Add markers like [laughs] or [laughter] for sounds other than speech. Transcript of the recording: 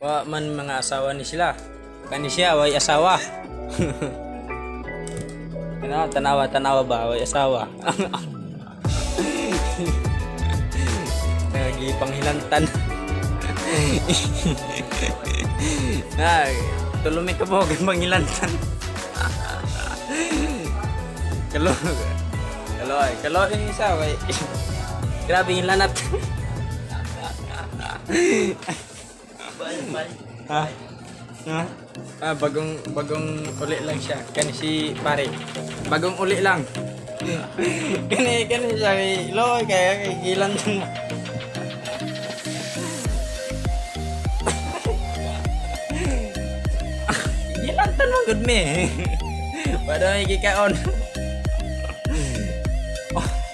Wa man mga asawa ni sila. Kani siya way asawa. [laughs] Kana tanawa tanawa ba way asawa. [laughs] Nagi panghilantan. [laughs] Ay, tulumi ka mo kay panghilantan. Kalo. Kalo ay, kalo yung isa way. Grabe yung lanat. Ha? Ha? Ah, bagong bagong ulit lang siya. Kan si pare. Bagong ulit lang. kani kani sabi, lo kaya kigilan mo. Gilan tan mo me. [laughs] Padahal ikikaon. oh. [laughs]